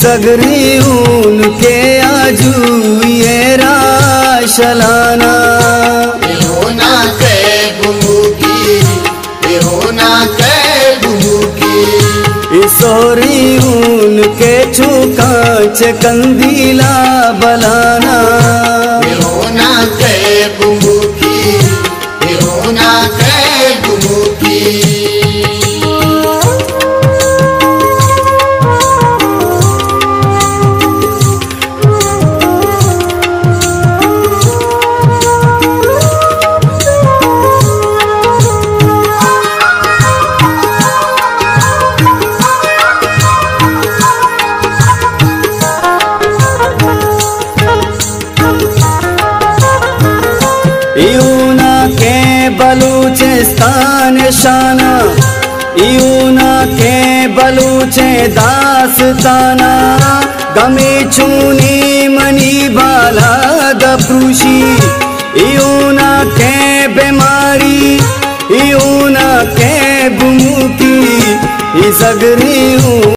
सगरी ऊन के आजू ये राशलाना। होना सोरी ऊन के छू कांच कंदीला बलाना। यूना के बलूचिस्तान शाना के बलूचे दास्ताना गमे चूनी मनी बाला दप्रुशी यूना के बीमारी यूना के बुमुकी। सगरी